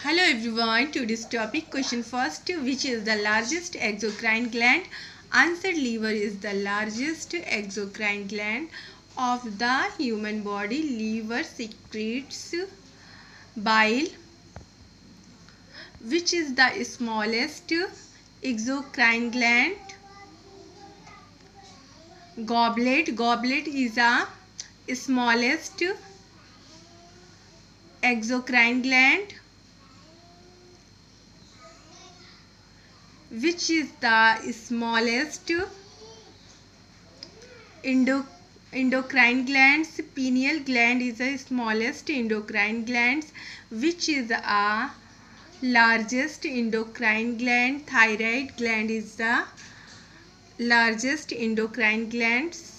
Hello everyone. Today's topic question first. Which is the largest exocrine gland? Answer liver is the largest exocrine gland of the human body. Liver secretes bile. Which is the smallest exocrine gland? Goblet. Goblet is the smallest exocrine gland which is the smallest endo endocrine glands? Pineal gland is the smallest endocrine glands. Which is a largest endocrine gland? Thyroid gland is the largest endocrine glands